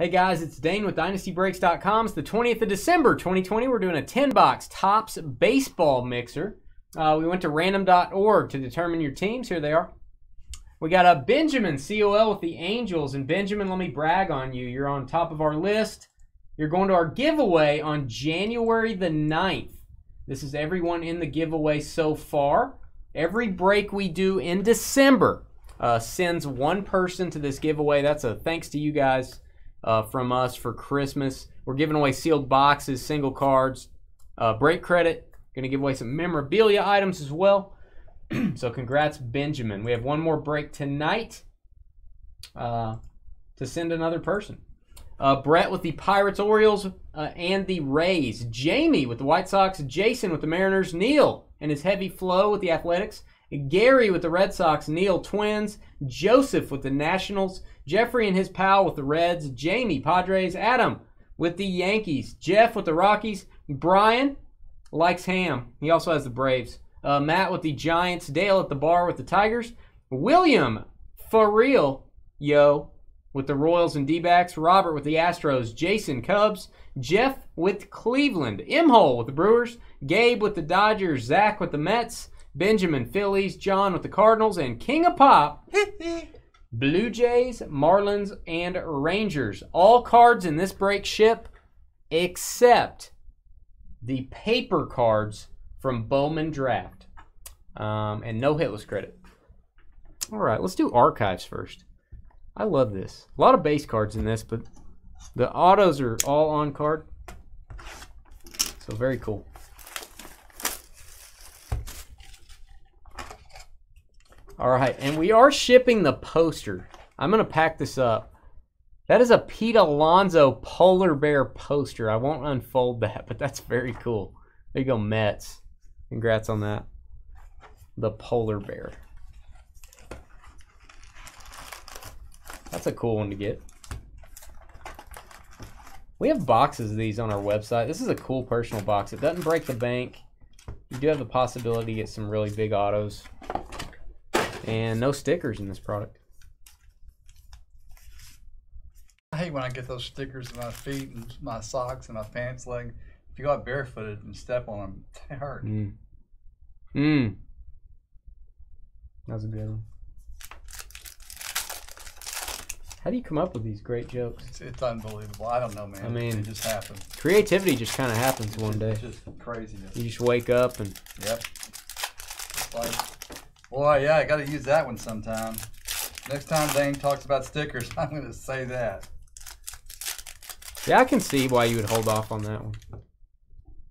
Hey guys, it's Dane with DynastyBreaks.com. It's the 20th of December, 2020. We're doing a 10 box Topps baseball mixer. Uh, we went to random.org to determine your teams. Here they are. We got a Benjamin COL with the Angels. And Benjamin, let me brag on you. You're on top of our list. You're going to our giveaway on January the 9th. This is everyone in the giveaway so far. Every break we do in December uh, sends one person to this giveaway. That's a thanks to you guys uh, from us for Christmas. We're giving away sealed boxes, single cards, uh, break credit. Going to give away some memorabilia items as well. so congrats, Benjamin. We have one more break tonight uh, to send another person. Uh, Brett with the Pirates, Orioles, uh, and the Rays. Jamie with the White Sox. Jason with the Mariners. Neil and his heavy flow with the Athletics. Gary with the Red Sox. Neil Twins. Joseph with the Nationals. Jeffrey and his pal with the Reds. Jamie Padres. Adam with the Yankees. Jeff with the Rockies. Brian likes ham. He also has the Braves. Uh, Matt with the Giants. Dale at the bar with the Tigers. William for real, yo, with the Royals and D-backs, Robert with the Astros, Jason Cubs, Jeff with Cleveland, Imhole with the Brewers, Gabe with the Dodgers, Zach with the Mets, Benjamin Phillies, John with the Cardinals, and King of Pop, Blue Jays, Marlins, and Rangers. All cards in this break ship except the paper cards from Bowman Draft. Um, and no hitless credit. All right, let's do archives first. I love this. A lot of base cards in this, but the autos are all on card. So very cool. All right, and we are shipping the poster. I'm going to pack this up. That is a Pete Alonso polar bear poster. I won't unfold that, but that's very cool. There you go, Mets. Congrats on that. The polar bear. That's a cool one to get. We have boxes of these on our website. This is a cool personal box. It doesn't break the bank. You do have the possibility to get some really big autos. And no stickers in this product. I hate when I get those stickers in my feet and my socks and my pants leg. If you go out barefooted and step on them, they hurt. Mm. Mm. That was a good one. How do you come up with these great jokes? It's, it's unbelievable. I don't know, man. I mean- it just happens. Creativity just kind of happens one day. It's just craziness. You just wake up and Yep. It's like, boy, yeah, I got to use that one sometime. Next time Dane talks about stickers, I'm going to say that. yeah, I can see why you would hold off on that one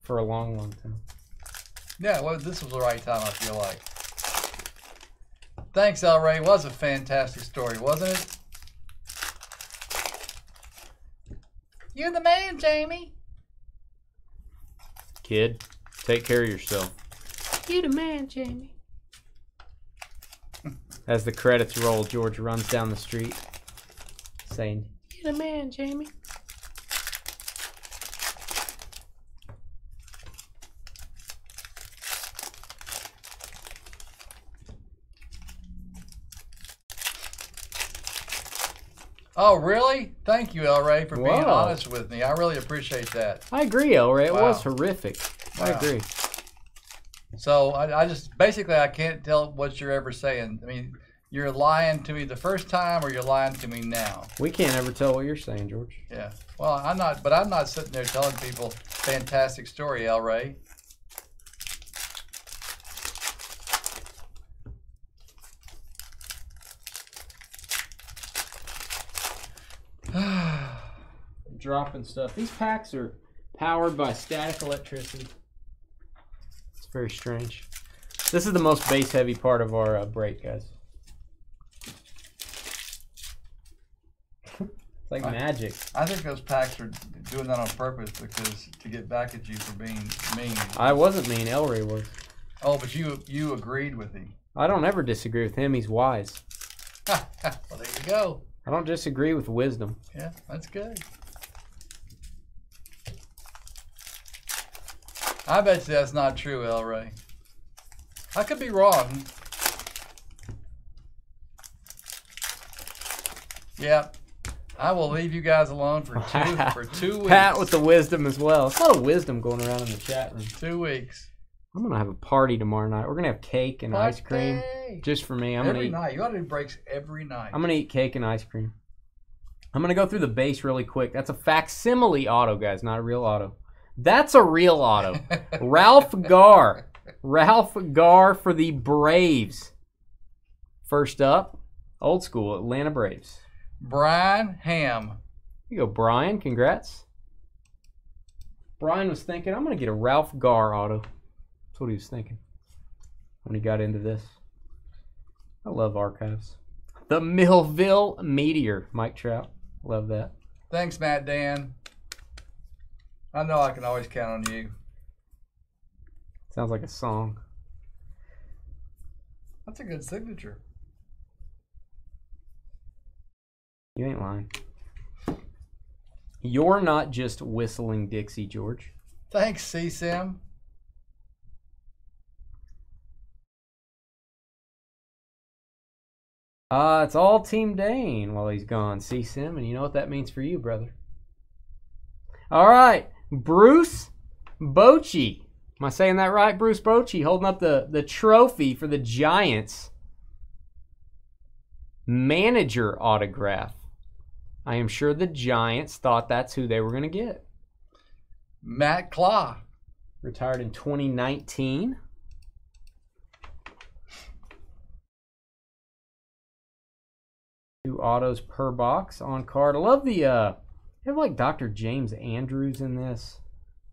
for a long, long time. Yeah, well, this was the right time, I feel like. Thanks, El Ray. Was a fantastic story, wasn't it? You're the man, Jamie. Kid, take care of yourself. You're the man, Jamie. As the credits roll, George runs down the street saying, You the man, Jamie. Oh, really? Thank you, El Ray, for being honest with me. I really appreciate that. I agree, Elray. It was Wow. horrific. I agree. So I, I just basically I can't tell what you're ever saying. I mean, you're lying to me the first time, or you're lying to me now. We can't ever tell what you're saying, George. Yeah. Well, I'm not, but I'm not sitting there telling people fantastic story, El Ray. dropping stuff. These packs are powered by static electricity. Very strange. This is the most base heavy part of our uh, break, guys. it's like I- magic. I think those packs are doing that on purpose because to get back at you for being mean. I wasn't mean. Elray was. oh, but you you agreed with him. I don't ever disagree with him. He's wise. well, there you go. I don't disagree with wisdom. Yeah, that's good. I bet you that's not true, El Ray. I could be wrong. Yeah. I will leave you guys alone for two for two weeks. Pat with the wisdom as well. It's a lot of wisdom going around in the chat room. two weeks. I'm gonna have a party tomorrow night. We're gonna have cake and ice cream just for me. I'm gonna every eat. night. You ought to do breaks every night. I'm gonna eat cake and ice cream. I'm gonna go through the base really quick. That's a facsimile auto, guys, not a real auto. That's a real auto. Ralph Garr. Ralph Garr for the Braves. First up, old school Atlanta Braves. Brian Ham. Here you go, Brian. Congrats. Brian was thinking, I'm going to get a Ralph Garr auto. That's what he was thinking when he got into this. I love archives. The Millville Meteor, Mike Trout. Love that. Thanks, Matt Dan. I know I can always count on you. Sounds like a song. That's a good signature. You ain't lying. You're not just whistling Dixie, George. Thanks, CSIM. Uh, it's all Team Dane while he's gone. C Sim, and you know what that means for you, brother. All right, Bruce Bochy. Am I saying that right? Bruce Bochy holding up the, the trophy for the Giants manager autograph. I am sure the Giants thought that's who they were going to get. Matt Claw. Retired in 2019. Two autos per box on card. I love the uh have like Dr. James Andrews in this.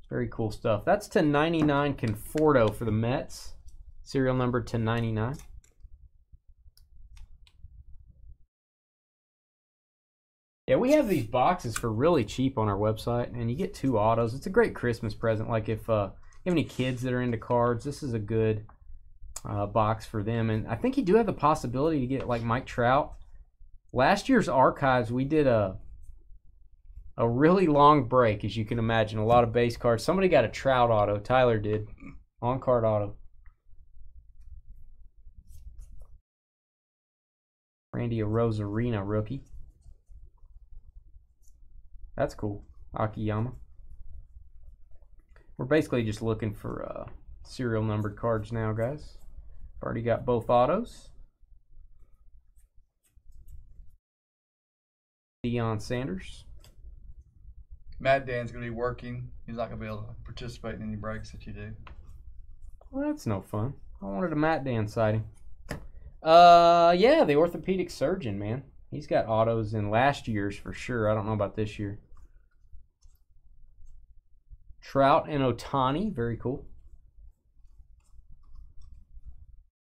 Very cool stuff. That's to 99 Conforto for the Mets. Serial number to 99. Yeah, we have these boxes for really cheap on our website, and you get two autos. It's a great Christmas present. Like if uh, you have any kids that are into cards, this is a good uh, box for them. And I think you do have the possibility to get like Mike Trout. Last year's archives, we did a a really long break, as you can imagine. A lot of base cards. Somebody got a Trout auto. Tyler did on card auto. Randy Arozarena rookie. That's cool. Akiyama. We're basically just looking for uh, serial numbered cards now, guys. Already got both autos. Deion Sanders. Matt Dan's going to be working. He's not going to be able to participate in any breaks that you do. Well, that's no fun. I wanted a Matt Dan sighting. Uh, yeah, the orthopedic surgeon, man. He's got autos in last year's for sure. I don't know about this year. Trout and Otani, very cool.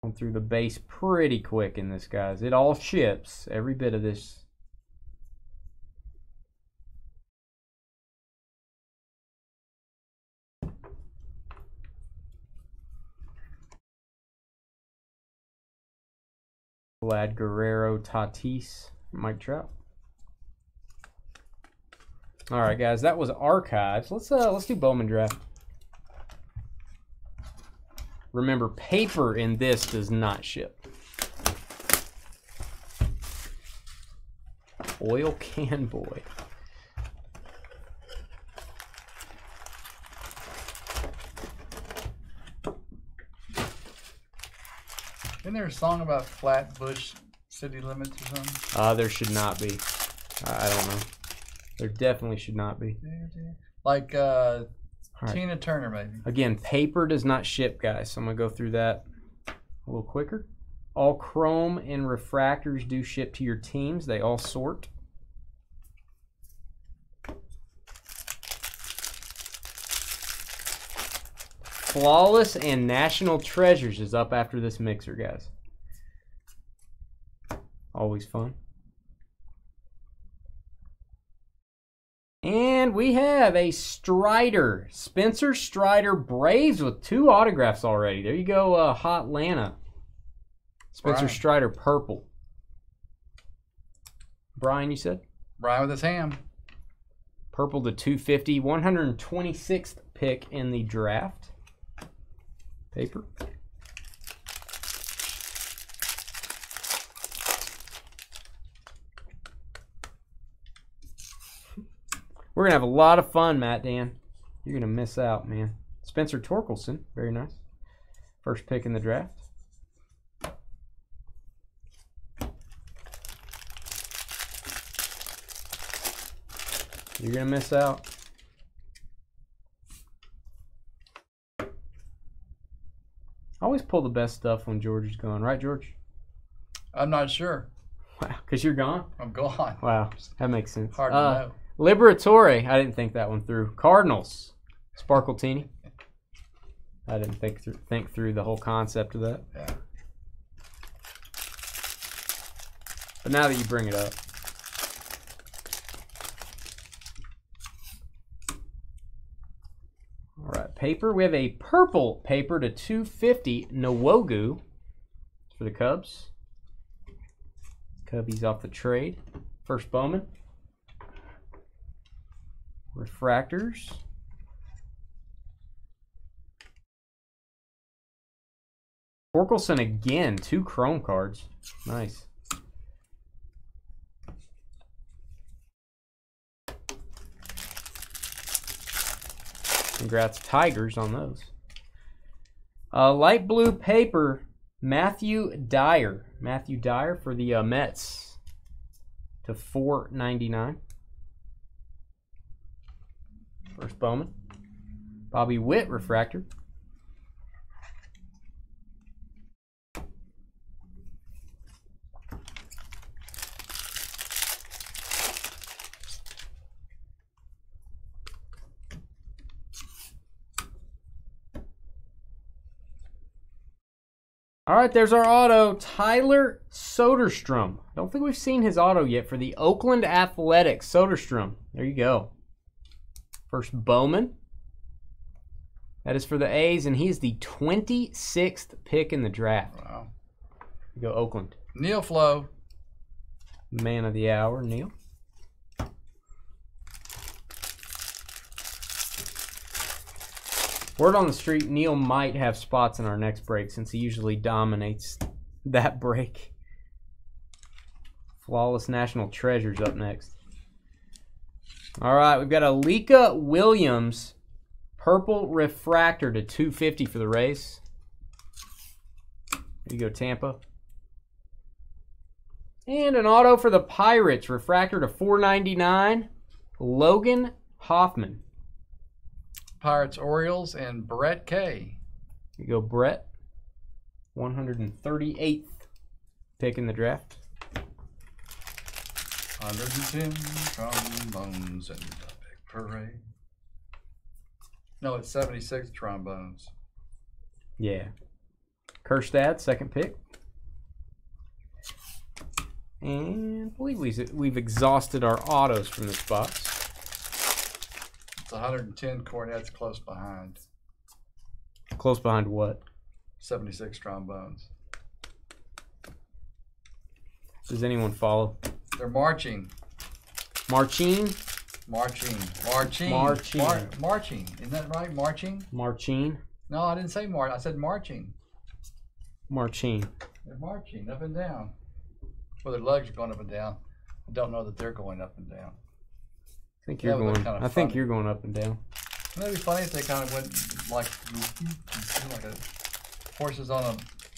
Going through the base pretty quick in this, guys. It all ships. Every bit of this. Vlad Guerrero, Tatis, Mike Trout. All right, guys, that was archives. Let's uh let's do Bowman draft. Remember, paper in this does not ship. Oil can boy. Isn't there a song about Flatbush city limits or something? Uh, there should not be. I I don't know. There definitely should not be. Like uh, right. Tina Turner, maybe. Again, paper does not ship, guys. So I'm gonna go through that a little quicker. All chrome and refractors do ship to your teams. They all sort. Flawless and National Treasures is up after this mixer, guys. Always fun. And we have a Strider, Spencer Strider Braves with two autographs already. There you go, uh, Hot Lana. Spencer Brian. Strider purple. Brian, you said? Brian with his ham. Purple to 250, 126th pick in the draft. Paper. We're gonna have a lot of fun, Matt Dan. You're gonna miss out, man. Spencer Torkelson, very nice. First pick in the draft. You're gonna miss out. Always pull the best stuff when George is gone, right, George? I'm not sure. Wow, because you're gone. I'm gone. Wow, that makes sense. Hard to Uh, know. Liberatore, I didn't think that one through. Cardinals, Sparkletini. I didn't think through think through the whole concept of that. Yeah. But now that you bring it up, all right, paper. We have a purple paper to 250 Nwogu for the Cubs. Cubbies off the trade. First Bowman. Refractors. Torkelson again, two chrome cards. Nice. Congrats, Tigers, on those. Uh, light blue paper, Matthew Dyer. Matthew Dyer for the uh, Mets to four ninety nine. First Bowman. Bobby Witt refractor. All right, there's our auto. Tyler Soderstrom. Don't think we've seen his auto yet for the Oakland Athletics. Soderstrom. There you go. First Bowman. That is for the A's, and he's the 26th pick in the draft. Wow. You go Oakland. Neil Flo. Man of the hour, Neil. Word on the street, Neil might have spots in our next break since he usually dominates that break. Flawless National Treasures up next. All right, we've got a Lika Williams purple refractor to 250 for the race. There you go, Tampa. And an auto for the Pirates, refractor to 499. Logan Hofmann. Pirates Orioles and Brett K. You go, Brett. 138th pick in the draft. 110 trombones and a big parade. No, it's 76 trombones. Yeah. Kjerstad, second pick. And I believe we've exhausted our autos from this box. It's 110 cornets close behind. Close behind what? 76 trombones. Does anyone follow? They're marching. Marching? Marching. Marching. Marching. Mar- marching. Isn't that right? Marching? Marching. No, I didn't say march. I said marching. Marching. They're marching up and down. Well, their legs are going up and down. I don't know that they're going up and down. I think you're going. kinda I think funny. you're going up and down. Wouldn't that be funny if they kind of went like like a horses on a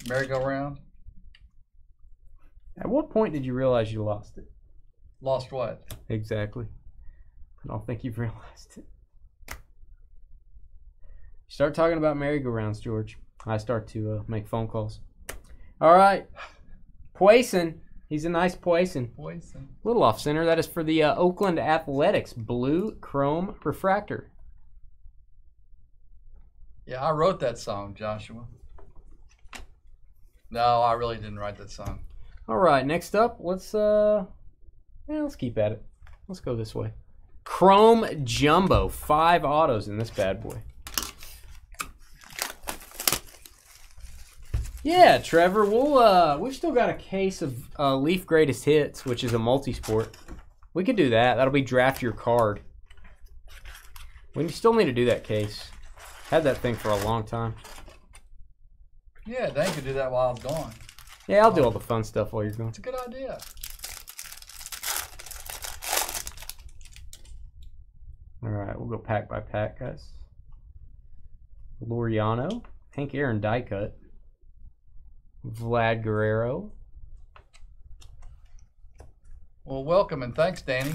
merry-go-round? At what point did you realize you lost it? Lost what? Exactly. I don't think you've realized it. Start talking about merry-go-rounds, George. I start to uh, make phone calls. All right. Puason. He's a nice Puason. Puason. Little off center. That is for the uh, Oakland Athletics Blue Chrome Refractor. Yeah, I wrote that song, Joshua. No, I really didn't write that song. All right. Next up, let's uh, yeah, let's keep at it. Let's go this way. Chrome Jumbo. Five autos in this bad boy. Yeah, Trevor. We'll uh, we've still got a case of uh, Leaf Greatest Hits, which is a multi-sport. We could do that. That'll be draft your card. We still need to do that case. Had that thing for a long time. Yeah, Dan could do that while I'm gone. Yeah, I'll do all the fun stuff while you're gone. It's a good idea. All right, we'll go pack by pack, guys. Loriano, Hank Aaron die cut. Vlad Guerrero. Well, welcome and thanks, Danny.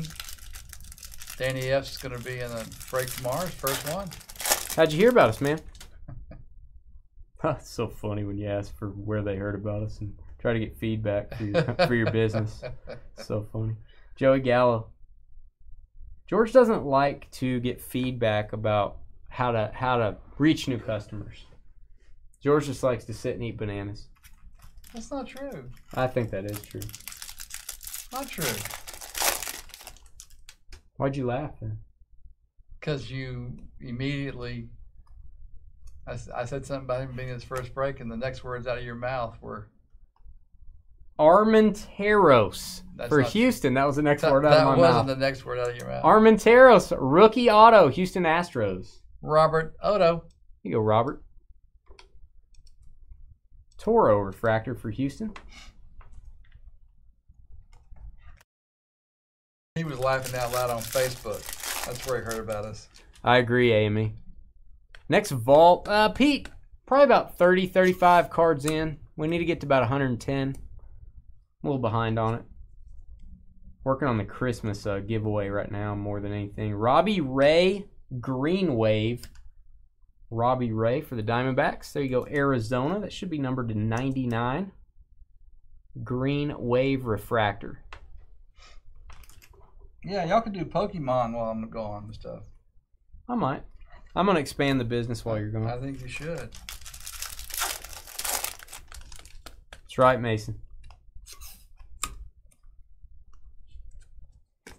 Danny F is going to be in the break tomorrow, his first one. How'd you hear about us, man? it's so funny when you ask for where they heard about us and try to get feedback for your, for your business. So funny. Joey Gallo. George doesn't like to get feedback about how to how to reach new customers. George just likes to sit and eat bananas. That's not true. I think that is true. Not true. Why'd you laugh then? Because you immediately, I said something about him being his first break, and the next words out of your mouth were Armenteros That's for not- Houston. That was the next that, word out that of my wasn't mouth. the next word out of your mouth. Armenteros, rookie auto, Houston Astros. Robert Odo. Here you go, Robert. Toro refractor for Houston. He was laughing out loud on Facebook. That's where he heard about us. I agree, Amy. Next vault, uh, Pete, probably about 30, 35 cards in. We need to get to about 110. A little behind on it. Working on the Christmas uh, giveaway right now more than anything. Robbie Ray, Green Wave. Robbie Ray for the Diamondbacks. There you go, Arizona. That should be numbered to 99. Green Wave Refractor. Yeah, y'all can do Pokemon while I'm gone and stuff. I might. I'm going to expand the business while you're gone. I think you should. That's right, Mason.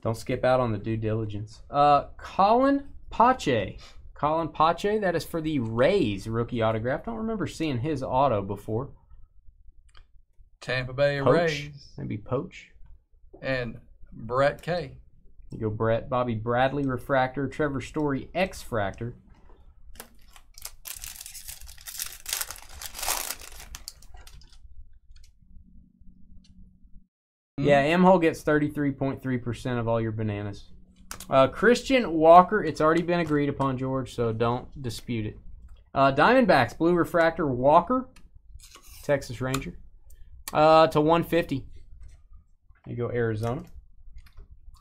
Don't skip out on the due diligence. Uh, Colin Poche. Colin Poche, that is for the Rays rookie autograph. Don't remember seeing his auto before. Tampa Bay Poach. Rays Maybe Poach. and Brett K. You go Brett, Bobby Bradley refractor, Trevor Story X fractor. Mm-hmm. Yeah, M Hole gets 33.3% of all your bananas. Uh, Christian Walker, it's already been agreed upon, George, so don't dispute it. Uh, Diamondbacks, Blue Refractor Walker, Texas Ranger, uh, to 150. There you go, Arizona.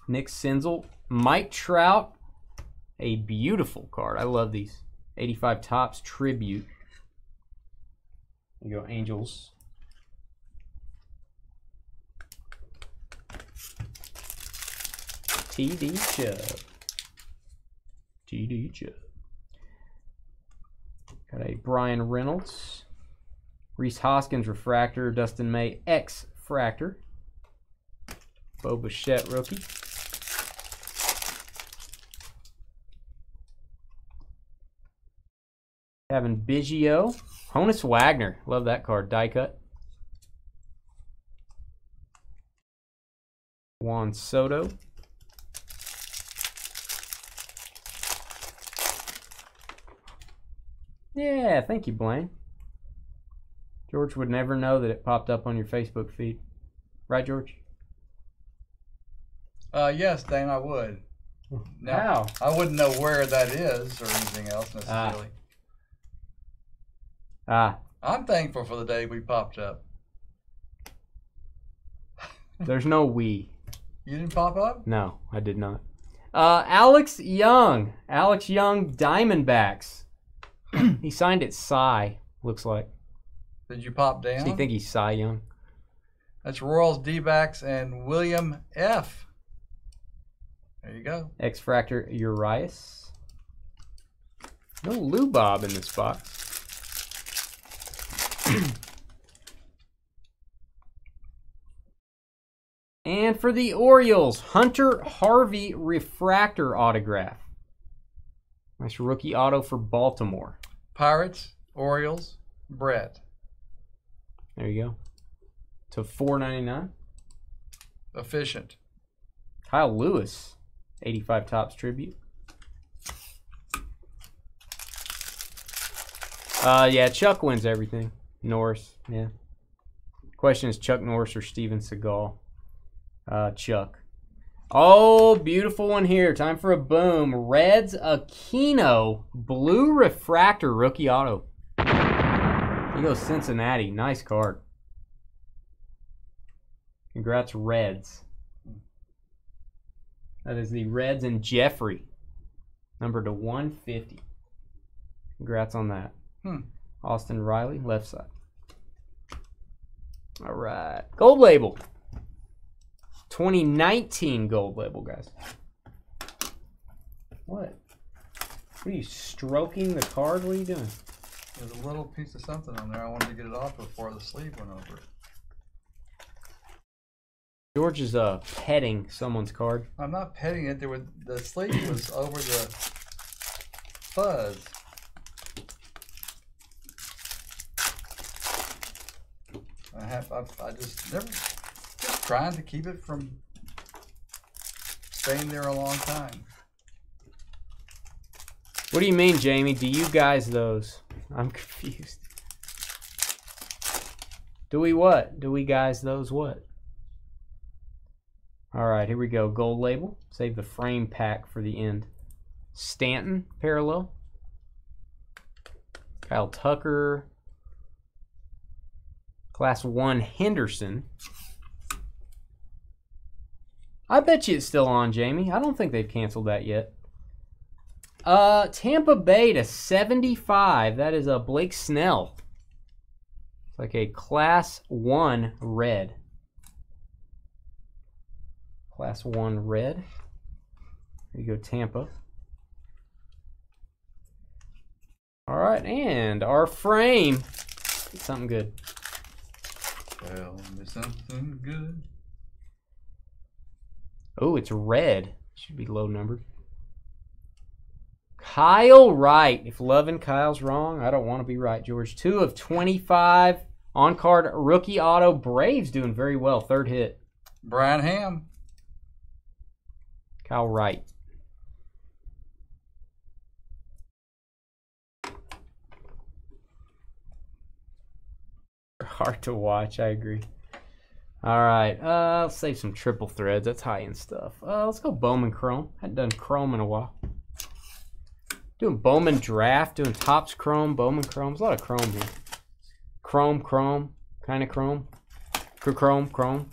Nick Senzel, Mike Trout, a beautiful card. I love these. 85 Topps Tribute. There you go, Angels. TD Chubb. TD Chubb. Got a Bryan Reynolds. Rhys Hoskins Refractor. Dustin May X Fractor. Bo Bichette rookie. Cavan Biggio. Honus Wagner. Love that card. Die cut. Juan Soto. Yeah, thank you, Blaine. George would never know that it popped up on your Facebook feed. Right, George? Uh, yes, Dan, I would. Now, How? I wouldn't know where that is or anything else necessarily. Ah. Ah, I'm thankful for the day we popped up. there's no we. You didn't pop up? No, I did not. Uh, Alex Young. Alex Young, Diamondbacks. he signed it Cy, looks like. Did you pop down? Does you think he's Cy Young? That's Royals, D-backs, and William F. There you go. X Fractor Urias. No Lou Bob in this box. and for the Orioles, Hunter Harvey Refractor autograph. Nice rookie auto for Baltimore. Pirates, Orioles, Brett. There you go. To four ninety nine. Efficient. Kyle Lewis, eighty five Topps tribute. Uh, yeah, Chuck wins everything. Norris, yeah. Question is Chuck Norris or Steven Seagal? Uh, Chuck. Oh, beautiful one here. Time for a boom. Reds Aquino blue refractor rookie auto. He goes Cincinnati. Nice card. Congrats, Reds. That is the Reds and Jeffrey. Number to 150. Congrats on that. Hmm. Austin Riley, left side. All right. Gold label. 2019 gold label, guys. What? What are you stroking the card? What are you doing? There's a little piece of something on there. I wanted to get it off before the sleeve went over. George is uh petting someone's card. I'm not petting it. There was the sleeve was over the fuzz. I have I, I just never trying to keep it from staying there a long time. What do you mean, Jamie? Do you guys those? I'm confused. Do we what? Do we guys those what? All right, here we go. Gold label. Save the frame pack for the end. Stanton parallel. Kyle Tucker. Class 1 Henderson. I bet you it's still on, Jamie. I don't think they've canceled that yet. Uh, Tampa Bay to 75. That is a Blake Snell. It's like a Class 1 red. Class 1 red. There you go, Tampa. All right, and our frame. Something good. Tell me something good. Oh, it's red. Should be low numbered. Kyle Wright. If loving Kyle's wrong, I don't want to be right, George. Two of 25. On card rookie auto. Braves doing very well. Third hit. Brian Ham. Kyle Wright. Hard to watch, I agree. All right, uh, let's save some triple threads. That's high end stuff. Uh, let's go Bowman Chrome. Hadn't done Chrome in a while. Doing Bowman Draft, doing Topps Chrome, Bowman Chrome. There's a lot of Chrome here. Chrome, Chrome, kind of Chrome. Chrome, Chrome,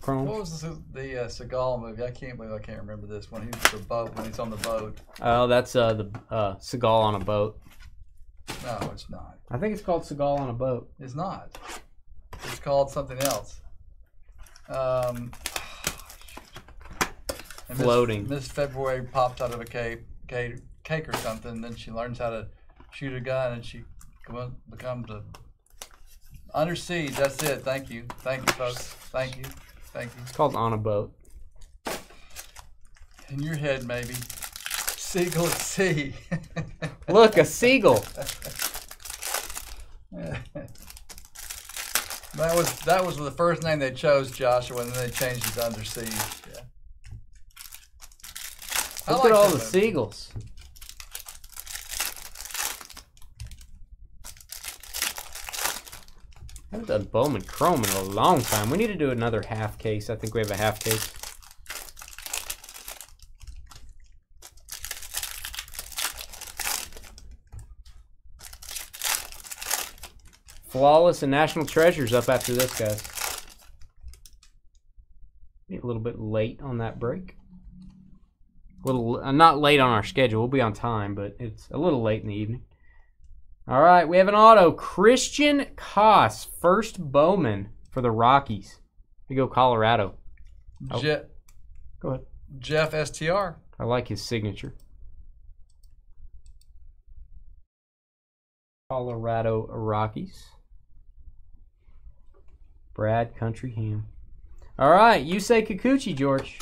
Chrome. What was the, the uh, Seagal movie? I can't believe I can't remember this one. He's the boat when he's on the boat. Oh, that's uh, the uh, Seagal on a boat. No, it's not. I think it's called Seagal on a boat. It's not. It's called something else. Um, and Miss- Floating. Miss February pops out of a cake, cake, cake or something. Then she learns how to shoot a gun, and she becomes a under siege. That's it. Thank you. Thank you, folks. Thank you. Thank you. It's called On a Boat. In your head, maybe. Seagull at sea. Look, a seagull. That was that was the first name they chose, Joshua, and then they changed it to Under Siege. Yeah. I Look like at all the movie. seagulls. I haven't done Bowman Chrome in a long time. We need to do another half case. I think we have a half case. Flawless and National Treasures up after this, guys. A little bit late on that break. A little, uh, not late on our schedule. We'll be on time, but it's a little late in the evening. All right, we have an auto. Christian Koss, first Bowman for the Rockies. We go Colorado. Oh. Je- Go ahead. Jeff STR. I like his signature. Colorado Rockies. Brad Country Ham. All right, you say Kikuchi, George.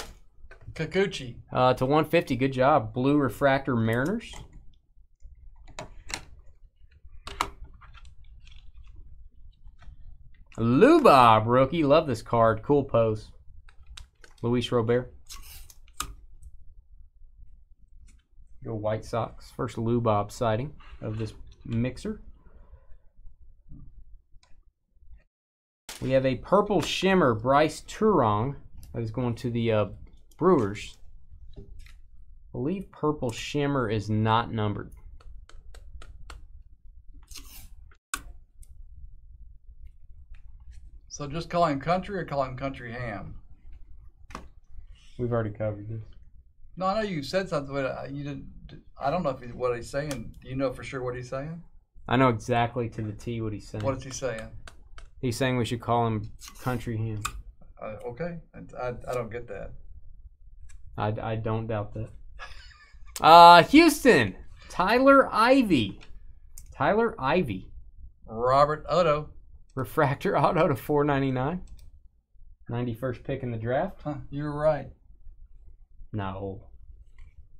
Kikuchi. Uh, to 150, good job. Blue Refractor Mariners. Lubob rookie, love this card. Cool pose. Luis Robert. Go White Sox. First Lubob sighting of this mixer. We have a purple shimmer Brice Turang that is going to the uh, Brewers. I believe Purple Shimmer is not numbered. So just call him country or call him country ham? We've already covered this. No, I know you said something, but you didn't. I don't know if he, what he's saying. Do you know for sure what he's saying? I know exactly to the T what he's saying. What is he saying? He's saying we should call him Country Ham. Uh, okay, I, I, I don't get that. I, I don't doubt that. Uh, Houston, Tyler Ivey. Tyler Ivey. Robert Odo. Refractor auto to 499. 91st pick in the draft. Huh, you were right. No.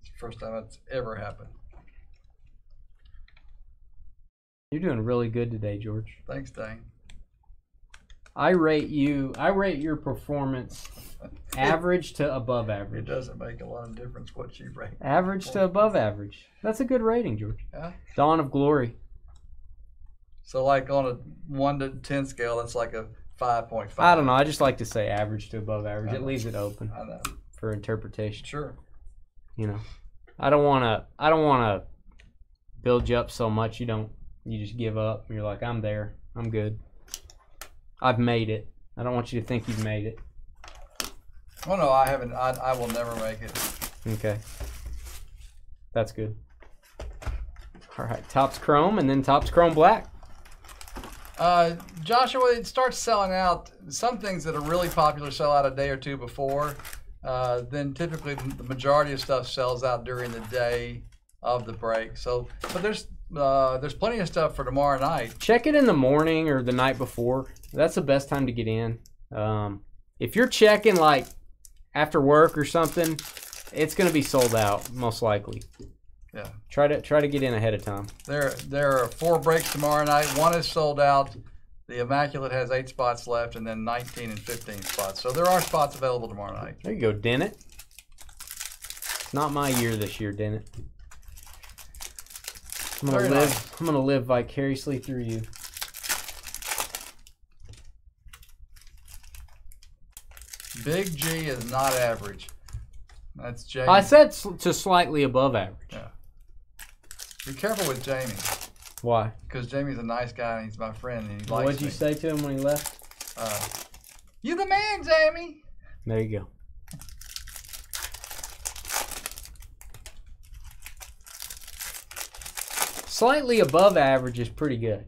It's the first time that's ever happened. You're doing really good today, George. Thanks, Dane. I rate you, I rate your performance average to above average. It doesn't make a lot of difference what you rate. Average to above average. That's a good rating, George. Yeah. Dawn of Glory. So, like on a one to ten scale, that's like a five point five. I don't know. I just like to say average to above average. It leaves it open for interpretation. Sure. You know, I don't want to. I don't want to build you up so much you don't. You just give up. You're like, I'm there. I'm good. I've made it. I don't want you to think you've made it. Oh no, I haven't. I, I will never make it. Okay. That's good. All right. Topps Chrome and then Topps Chrome Black. Uh, Joshua, it starts selling out. Some things that are really popular sell out a day or two before. Uh, then typically the majority of stuff sells out during the day of the break. So, but there's uh, there's plenty of stuff for tomorrow night. Check it in the morning or the night before. That's the best time to get in. Um, if you're checking like after work or something, it's going to be sold out most likely. Yeah. Try to try to get in ahead of time. There there are four breaks tomorrow night. One is sold out. The Immaculate has eight spots left, and then 19 and 15 spots. So there are spots available tomorrow night. There you go, Dennett. It's not my year this year, Dennett. I'm gonna Very live. nice. I'm gonna live vicariously through you. Big G is not average. That's Jamie. I said sl- to slightly above average. Yeah. Be careful with Jamie, Why? because Jamie's a nice guy and he's my friend and he likes What'd you me. say to him when he left? Uh, you the man, Jamie. There you go. Slightly above average is pretty good.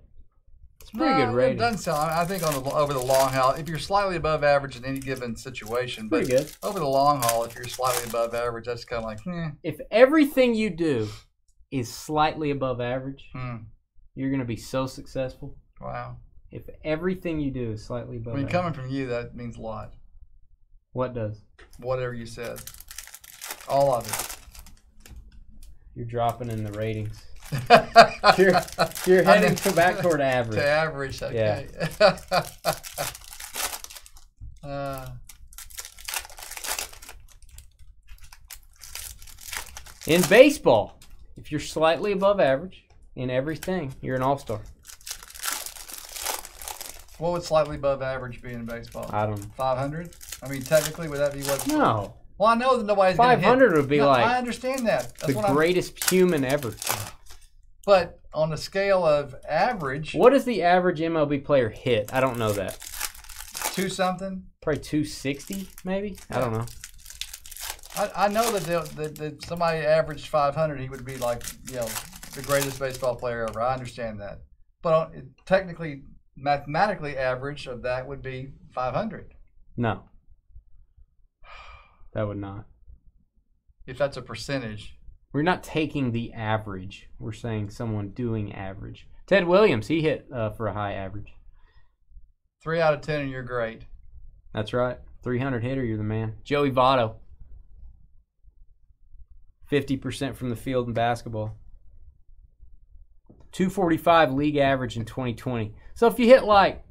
It's a pretty No, good It rating. doesn't sound. I think on the over the long haul, if you're slightly above average in any given situation, but Pretty good. over the long haul, if you're slightly above average, that's kind of like, hmm, If everything you do is slightly above average, hmm, you're gonna be so successful. wow. If everything you do is slightly above I mean, average, coming from you, that means a lot. what does? Whatever you said, all of it. You're dropping in the ratings. you're, You're, heading to back toward average. to average. Okay. uh, In baseball, if you're slightly above average in everything, you're an all-star. what would slightly above average be in baseball? I don't know. Five hundred. I mean, technically, would that be what? No, Well, I know that nobody's gonna hit- 500 would be No, I understand that. That's the what I'm. greatest human ever. But on the scale of average, What does the average MLB player hit? I don't know that. two something. Probably 260, maybe. I don't know. I, I know that, that that somebody averaged 500, he would be like you know the greatest baseball player ever. I understand that, but on, technically, mathematically, average of that would be 500 No, that would not. if that's a percentage. We're not taking the average. We're saying someone doing average. Ted Williams, he hit uh, for a high average. Three out of ten, and you're great. That's right. 300 hitter, you're the man. Joey Votto. 50% from the field in basketball. 245 league average in 2020. So if you hit like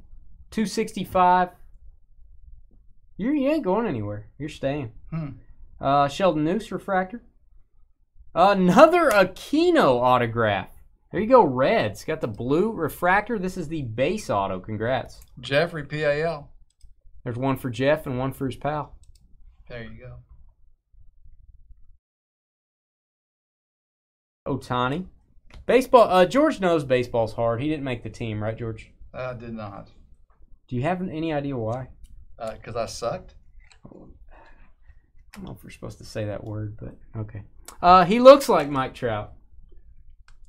265, you're, you ain't going anywhere. You're staying. Hmm. Uh, Sheldon Neuse refractor. Another Aquino autograph. There you go, Reds. Got the blue refractor. This is the base auto. Congrats. Jeffrey PAL. There's one for Jeff and one for his pal. There you go. Otani. Baseball. Uh, George knows baseball's hard. He didn't make the team, right, George? I did not. Do you have any idea why? Because uh, I sucked. Oh, I don't know if we're supposed to say that word, but okay. Uh, he looks like Mike Trout.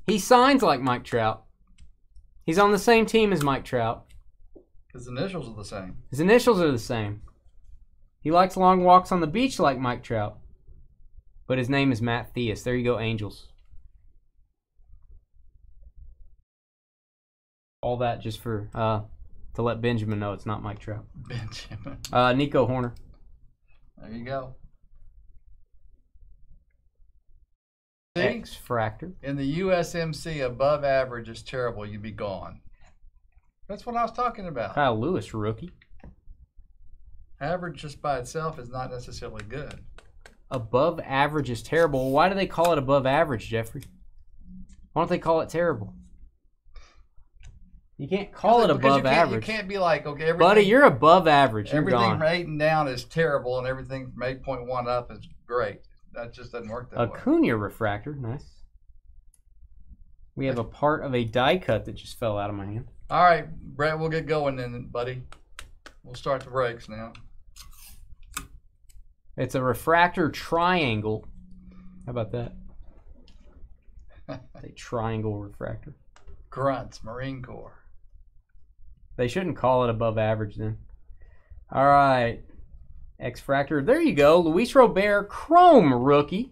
He signs like Mike Trout. He's on the same team as Mike Trout. His initials are the same. His initials are the same. He likes long walks on the beach like Mike Trout. But his name is Matt Thaiss. There you go, Angels. All that just for uh, to let Benjamin know it's not Mike Trout. Benjamin. Uh, Nico Hoerner. There you go. X Fractor. in the USMC, above average is terrible. You'd be gone. That's what I was talking about. Kyle Lewis, rookie. Average just by itself is not necessarily good. Above average is terrible. Why do they call it above average, Jeffrey? Why don't they call it terrible? You can't call it above average. You can't be like, okay, everything, Buddy, you're above average. You're everything gone. from eight and down is terrible, and everything from eight point one up is great. That just doesn't work that way. Acuna refractor, nice. We have a part of a die cut that just fell out of my hand. All right, Brett, we'll get going then, buddy. We'll start the breaks now. It's a refractor triangle. How about that? a triangle refractor. Grunts, Marine Corps. They shouldn't call it above average then. All right. X Fractor. There you go. Luis Robert, Chrome rookie.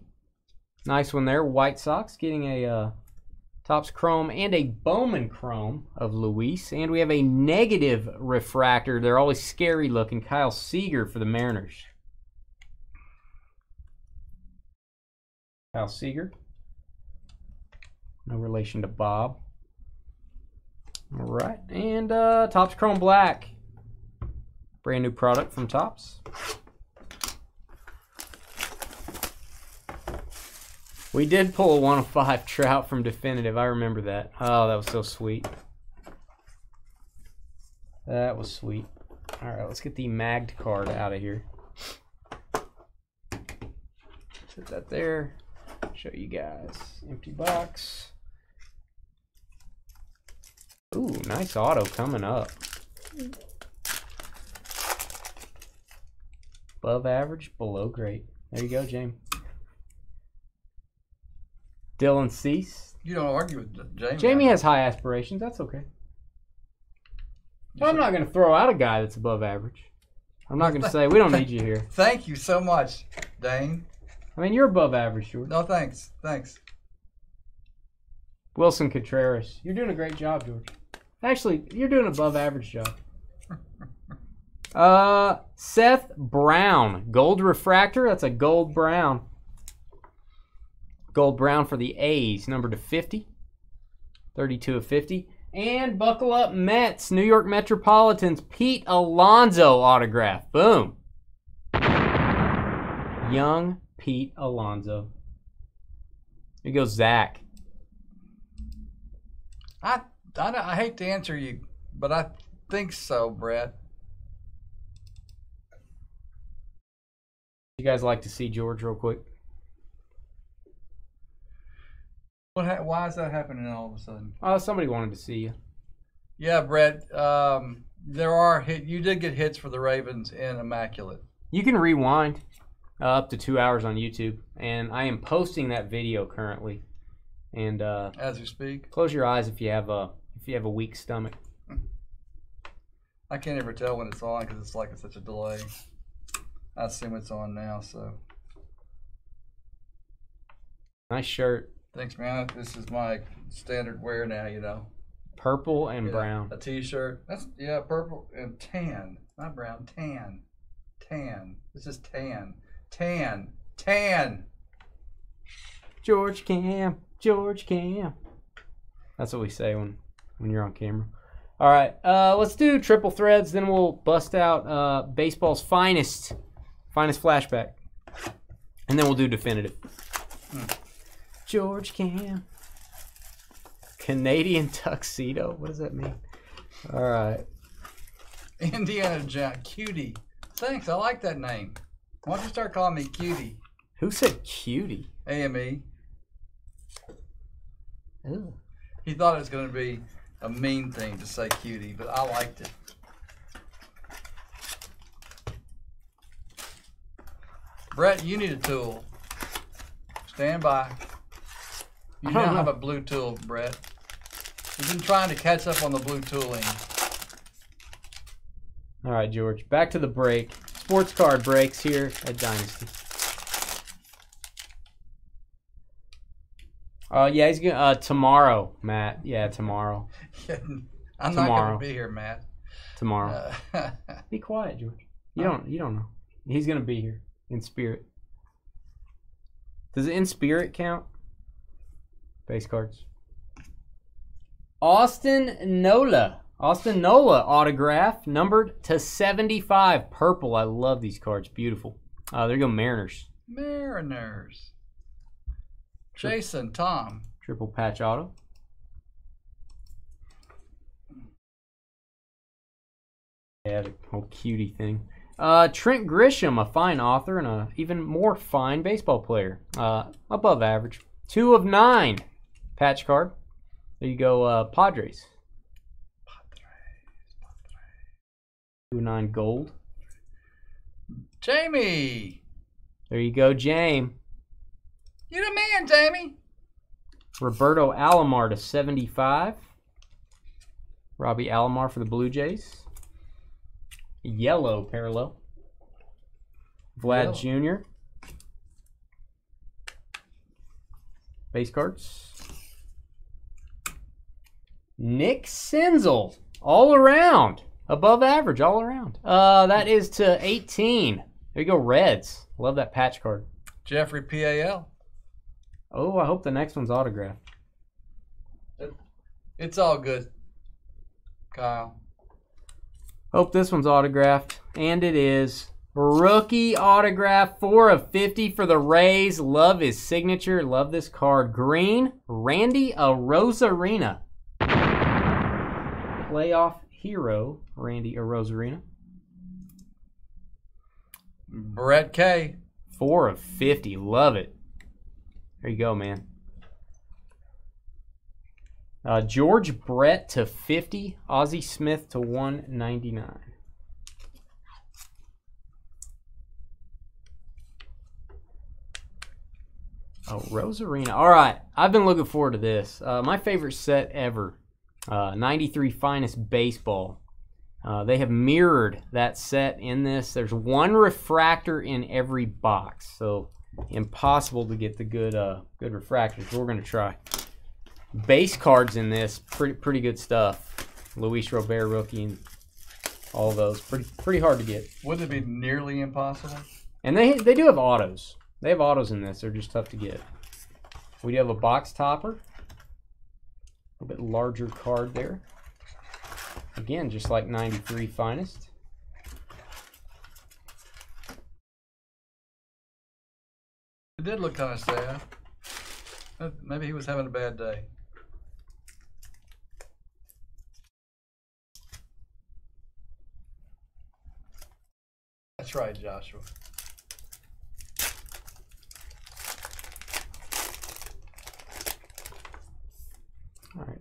Nice one there. White Sox getting a uh, Topps Chrome and a Bowman Chrome of Luis. And we have a negative refractor. They're always scary looking. Kyle Seager for the Mariners. Kyle Seager. No relation to Bob. All right, and uh, Topps Chrome Black, brand new product from Topps. We did pull a 105 Trout from Definitive. I remember that. Oh, that was so sweet. That was sweet. All right, let's get the magged card out of here. Put that there. Show you guys. Empty box. Ooh, nice auto coming up. Above average, below great. There you go, James. Dylan Cease. You don't argue with Jamie. Jamie has high aspirations. That's okay. I'm not going to throw out a guy that's above average. I'm not going to say we don't need you here. Thank you so much, Dane. I mean, you're above average, George. No, thanks. Thanks. Willson Contreras. You're doing a great job, George. Actually, you're doing an above average job. Uh, Seth Brown, gold refractor. That's a gold brown. Gold brown for the A's, number to 50. 32 of 50. And buckle up Mets, New York Metropolitans, Pete Alonso autograph. Boom. Young Pete Alonso. Here goes Zach. I, I, I hate to answer you, but I think so, Brett. You guys like to see George real quick? What? Ha- why is that happening all of a sudden? Oh, somebody wanted to see you. Yeah, Brett. Um, there are hit. You did get hits for the Ravens in immaculate. You can rewind uh, up to two hours on YouTube, and I am posting that video currently. And uh, As you speak, close your eyes if you have a if you have a weak stomach. I can't ever tell when it's on because it's like it's such a delay. I assume it's on now. So Nice shirt, thanks, man. This is my standard wear now. You know. purple and Yeah, brown. A t-shirt. That's yeah, purple and tan. Not brown. Tan. Tan. This is tan. Tan. Tan. George Cam, George Cam. That's what we say when when you're on camera. All right, uh, let's do triple threads. Then we'll bust out uh, baseball's finest, finest flashback, and then we'll do definitive. George Cam, Canadian tuxedo. What does that mean? All right, Indiana Jack. Cutie. Thanks. I like that name. Why don't you start calling me Cutie? who said cutie? AME. Ooh. He thought it was going to be a mean thing to say cutie, but I liked it. Brett, you need a tool. Stand by. You now don't have a blue tool, Brett. You've been trying to catch up on the blue tooling. All right, George. Back to the break. Sports card breaks here at Dynasty. Uh, yeah, he's gonna uh tomorrow, Matt. Yeah, tomorrow. I'm not Tomorrow. going to be here, Matt. Tomorrow. Uh, Be quiet, George. You don't. You don't know. He's gonna be here in spirit. Does it in spirit count? Base cards. Austin Nola. Austin Nola autograph numbered to 75. Purple. I love these cards. Beautiful. Uh, there you go, Mariners. Mariners. Jason, Tom. Triple patch auto. Yeah, the whole cutie thing. Uh, Trent Grisham, a fine author and a even more fine baseball player. Uh, above average. Two of nine. Patch card. There you go, uh, Padres. Two nine gold. Jamie. There you go, James. You're the man, Jamie. Roberto Alomar to 75. Robbie Alomar for the Blue Jays. Yellow parallel. Vlad Jr. Base cards. Nick Senzel. All around. Above average, all around. Uh, that is to 18. There you go, Reds. Love that patch card. Jeffrey PAL. Oh, I hope the next one's autographed. It's all good. Kyle. Hope this one's autographed. And it is. Rookie autograph, 4 of 50 for the Rays. Love his signature. Love this card. Green, Randy Arozarena. Playoff hero, Randy Rosarina. Brett K. 4 of 50. Love it. There you go, man. Uh, George Brett to 50. Ozzie Smith to 199. Oh, Rosarina. All right. I've been looking forward to this. Uh, my favorite set ever. Uh, 93 Finest Baseball. Uh, they have mirrored that set in this. There's one refractor in every box, so impossible to get the good uh, good refractors. We're gonna try. Base cards in this, pretty pretty good stuff. Luis Robert rookie and all those, pretty pretty hard to get. Wouldn't it be nearly impossible? And they they do have autos. They have autos in this. They're just tough to get. We do have a box topper. A bit larger card there. Again, just like 93 finest. It did look kind of sad. Maybe he was having a bad day. That's right, Joshua. All right.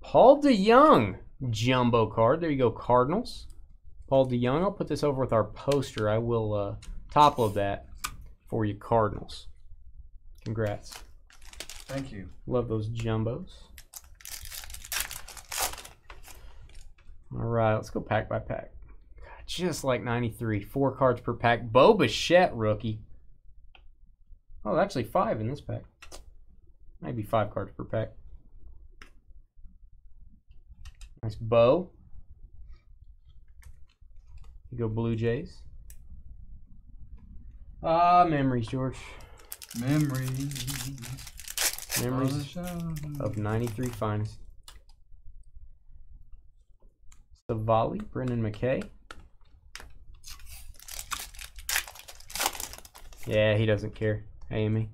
Paul DeJong jumbo card. There you go, Cardinals. Paul DeJong. I'll put this over with our poster. I will uh, top load that for you, Cardinals. Congrats. Thank you. Love those jumbos. All right, let's go pack by pack. God, just like 93. Four cards per pack. Bo Bichette rookie. Oh, actually five in this pack. Maybe five cards per pack. Nice Bo. You go Blue Jays. Ah, memories, George. Memories. Memories of 93 finest. Savali, Brendan McKay. Yeah, he doesn't care. Amy.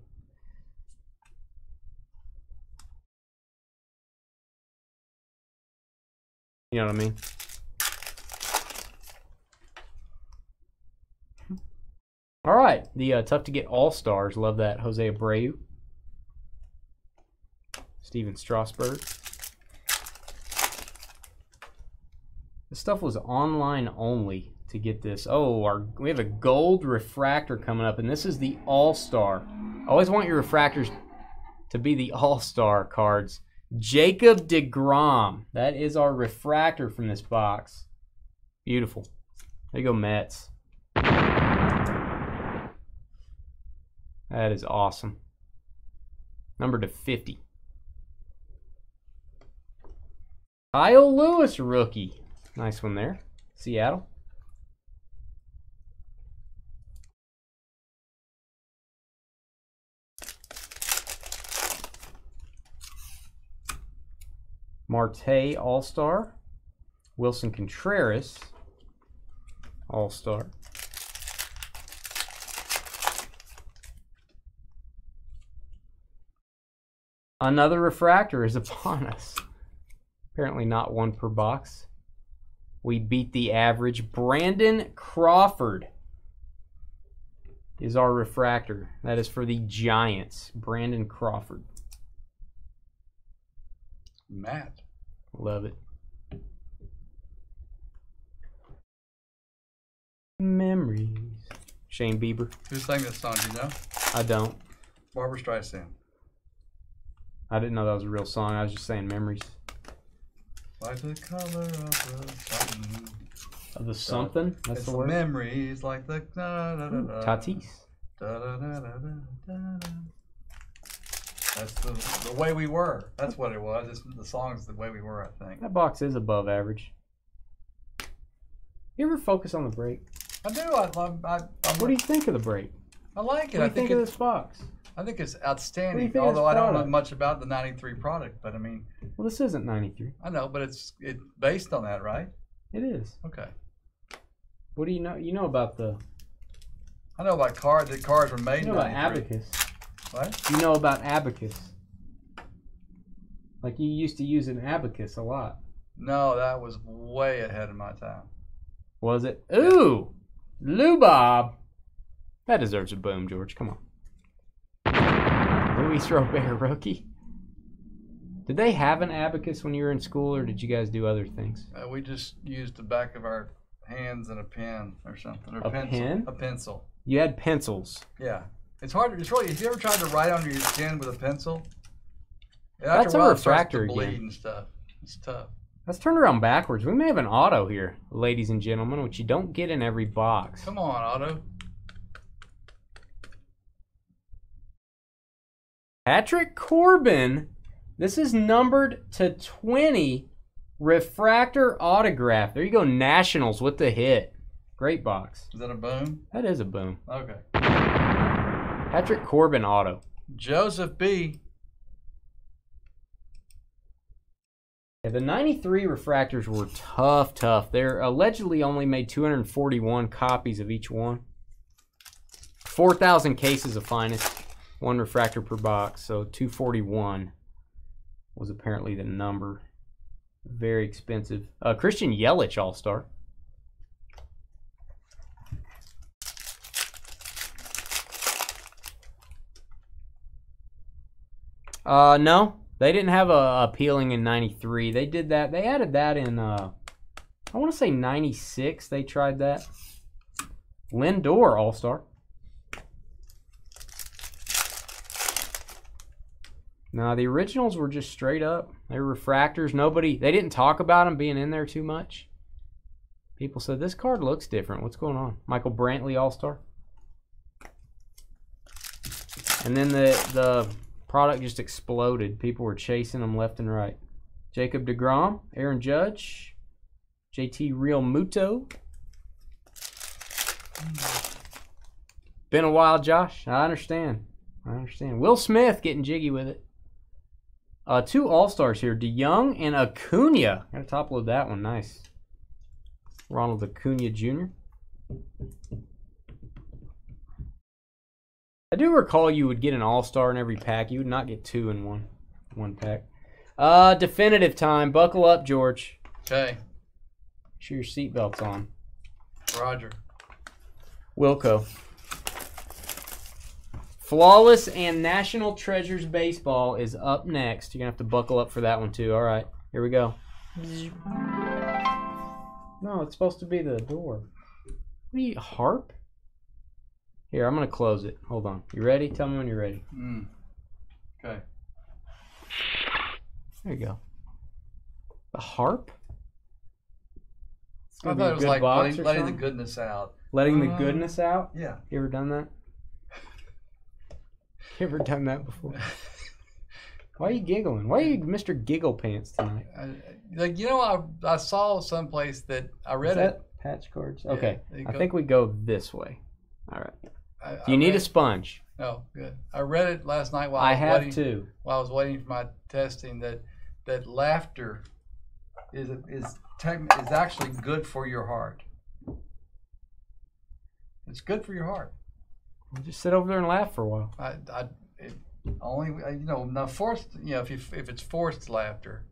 You know what I mean? All right, the uh, tough to get all stars. Love that Jose Abreu. Stephen Strasburg. This stuff was online only to get this. Oh, our we have a gold refractor coming up, and this is the All Star. I always want your refractors to be the All Star cards. Jacob DeGrom. That is our refractor from this box. Beautiful. There you go, Mets. That is awesome. Number to 50. Kyle Lewis rookie. Nice one there. Seattle. Marte All Star. Willson Contreras All Star. Another refractor is upon us. Apparently, not one per box. We beat the average. Brandon Crawford is our refractor. That is for the Giants. Brandon Crawford. Matt. Love it. Memories. Shane Bieber. Who sang this song? Do you know? I don't. Barbara Streisand. I didn't know that was a real song. I was just saying memories Like the color of the something. of the something. That's it's the the word. memories like the da, da, da, Ooh, da, Tatis. da, da, da, da, da, da, da. That's the, the way we were. That's what it was. It's, the song's the way we were, I think. That box is above average. You ever focus on the break? I do. I love. I, I'm, What do you think of the break? I like it. What do I think think of it, this box? I think it's outstanding. think Although I don't know much about the '93 product, but I mean, Well, this isn't 93. I know, but it's it's based on that, right? It is. Okay. What do you know? You know about the. I know about cars. That cars were made You know about abacus. What? You know about abacus. Like you used to use an abacus a lot. No, that was way ahead of my time. Was it? Ooh, Lou Bob. That deserves a boom, George. Come on. Luis Robert rookie. Did they have an abacus when you were in school, or did you guys do other things? Uh, we just used the back of our hands and a pen or something. Or A pencil. pen? A pencil. You had pencils. Yeah. It's hard. It's really. Have you ever tried to write under your skin with a pencil? After That's a to refractor bleed again. and stuff. It's tough. Let's turn around backwards. We may have an auto here, ladies and gentlemen, which you don't get in every box. Come on, auto. Patrick Corbin. This is numbered to 20. Refractor autograph. There you go, Nationals with the hit. Great box. Is that a boom? That is a boom. Okay. Patrick Corbin auto. Joseph B. Yeah, the 93 refractors were tough, tough. They're allegedly only made 241 copies of each one. 4,000 cases of finest, one refractor per box. So 241 was apparently the number. Very expensive. Uh, Christian Yelich All Star. Uh, no, they didn't have a peeling in '93. They did that. They added that in. Uh, I want to say '96. They tried that. Lindor All Star. No, the originals were just straight up. They were refractors. Nobody. They didn't talk about them being in there too much. People said this card looks different. What's going on? Michael Brantley All Star. And then the the product just exploded. People were chasing them left and right. Jacob DeGrom, Aaron Judge, JT Realmuto. Been a while, Josh. I understand. I understand. Will Smith getting jiggy with it. Uh, two All Stars here, DeJong and Acuna. Got to top load that one. Nice. Ronald Acuna Jr. I do recall you would get an All Star in every pack. You would not get two in one one pack. Uh, definitive time. Buckle up, George. Okay. Make sure your seatbelt's on. Roger. Wilco. Flawless and National Treasures Baseball is up next. You're going to have to buckle up for that one, too. All right, here we go. No, it's supposed to be the door. What are you, harp? Here, I'm going to close it. Hold on. You ready? Tell me when you're ready. Mm. Okay. There you go. The harp? I thought it was like letting, letting the goodness out. Letting the Uh, goodness out? Yeah. You ever done that? You ever done that before? Why are you giggling? Why are you Mr. Giggle Pants tonight? I, like you know, I I saw someplace that I Is read it. patch cords? Okay. you I think we go this way. All right. I, Do you I need read, a sponge? Oh, good. I read it last night while I I, was have waiting. too. While I was waiting for my testing, that that laughter is is tech, is actually good for your heart. It's good for your heart. Just sit over there and laugh for a while. I, I it only uh, you know now forced you know if you if it's forced laughter.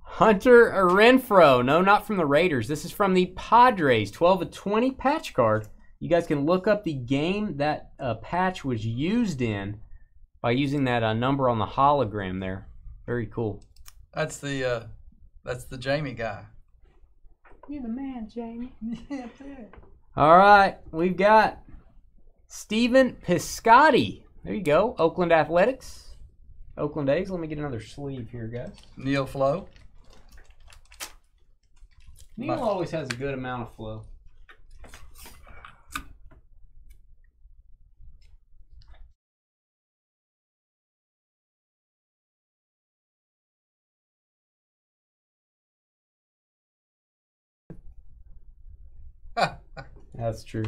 Hunter Renfroe. No, not from the Raiders. This is from the Padres. 12 of 20 patch card. You guys can look up the game that uh, patch was used in by using that uh, number on the hologram there. Very cool. That's the uh, that's the Jamie guy. You're the man, Jamie. Yeah, that's it. All right, we've got Stephen Piscotty. There you go. Oakland Athletics. Oakland A's. Let me get another sleeve here, guys. Neil Flo. Neil My- always has a good amount of flow. That's true.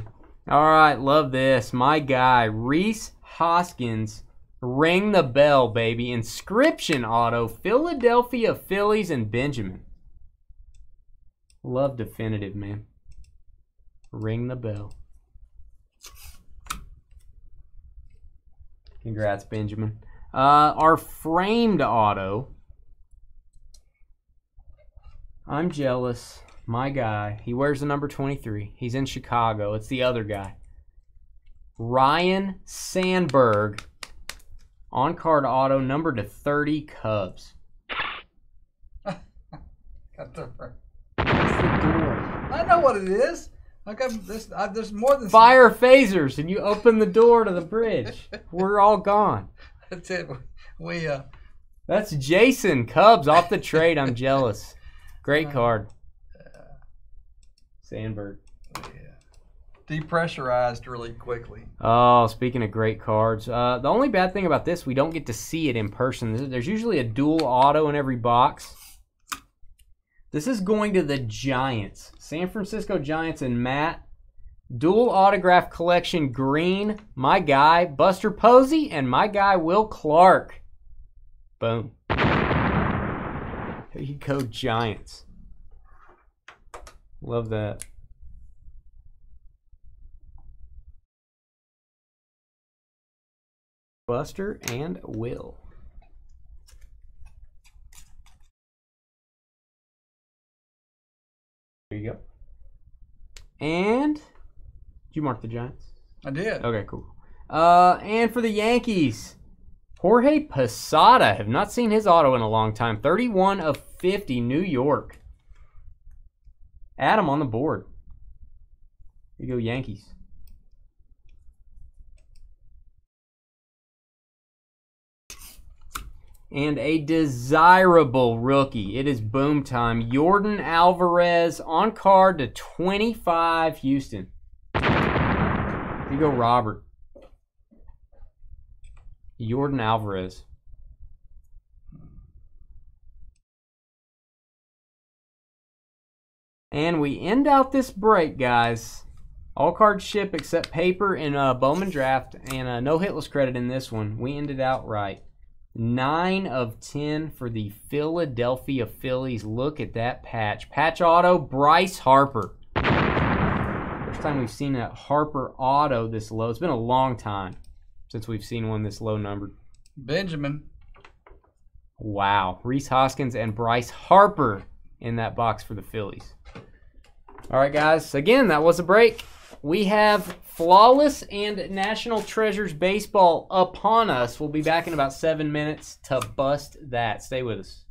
All right, love this. My guy, Rhys Hoskins. Ring the bell, baby. Inscription auto, Philadelphia Phillies and Benjamin. Love definitive, man. Ring the bell. Congrats, Benjamin. Uh, our framed auto. I'm jealous. My guy. He wears the number 23. He's in Chicago. It's the other guy. Ryne Sandberg. On card auto, number to 30 Cubs. Got the, door. I know what it is. I got this. I, there's more than Fire phasers, and you open the door to the bridge. We're all gone. That's it. We uh, That's Jason Cubs off the trade. I'm jealous. Great card. Sandberg. depressurized really quickly. Oh, speaking of great cards, uh, the only bad thing about this, we don't get to see it in person. There's usually a dual auto in every box. This is going to the Giants, San Francisco Giants, and Matt. Dual autograph collection green. My guy Buster Posey and my guy Will Clark. Boom. There you go, Giants. Love that. Buster and Will. There you go. And did you mark the Giants? I did. Okay, cool. Uh, and for the Yankees, Jorge Posada. Have not seen his auto in a long time. 31 of 50, New York. Adam on the board. You go, Yankees. And a desirable rookie. It is boom time. Yordan Alvarez on card to 25, Houston. You go, Robert. Yordan Alvarez. And we end out this break, guys. All cards ship except paper and uh, Bowman draft, and uh, no hitless credit in this one. We ended out right. Nine of ten for the Philadelphia Phillies. Look at that patch. Patch auto, Bryce Harper. First time we've seen a Harper auto this low. It's been a long time since we've seen one this low numbered. Benjamin. Wow. Rhys Hoskins and Bryce Harper in that box for the Phillies. All right, guys. Again, that was a break. We have Flawless and National Treasures Baseball upon us. We'll be back in about seven minutes to bust that. Stay with us.